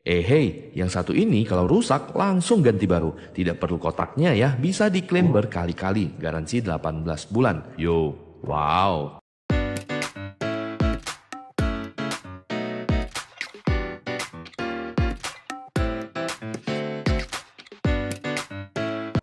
Eh hey, yang satu ini kalau rusak langsung ganti baru. Tidak perlu kotaknya ya, bisa diklaim berkali-kali. Garansi 18 bulan. Yo, wow.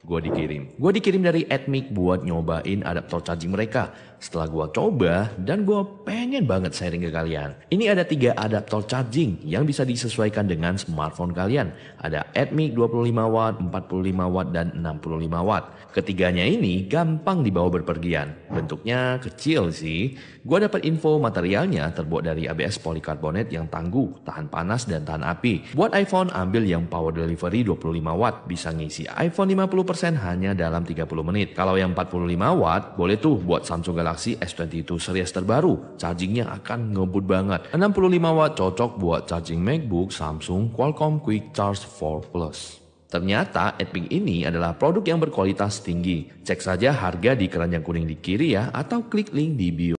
Gue dikirim. Gue dikirim dari Admic buat nyobain adaptor charging mereka. Setelah gue coba dan gue pengen banget sharing ke kalian. Ini ada tiga adaptor charging yang bisa disesuaikan dengan smartphone kalian. Ada Admic 25 watt, 45 watt, dan 65 watt. Ketiganya ini gampang dibawa berpergian. Bentuknya kecil sih. Gue dapat info materialnya terbuat dari ABS polikarbonat yang tangguh, tahan panas dan tahan api. Buat iPhone ambil yang power delivery 25 watt. Bisa ngisi iPhone 50% hanya dalam 30 menit. Kalau yang 45 watt, boleh tuh buat Samsung Galaxy S22 series terbaru. Chargingnya akan ngebut banget. 65 watt cocok buat charging MacBook, Samsung, Qualcomm Quick Charge 4 Plus. Ternyata Adping ini adalah produk yang berkualitas tinggi. Cek saja harga di keranjang kuning di kiri ya, atau klik link di bio.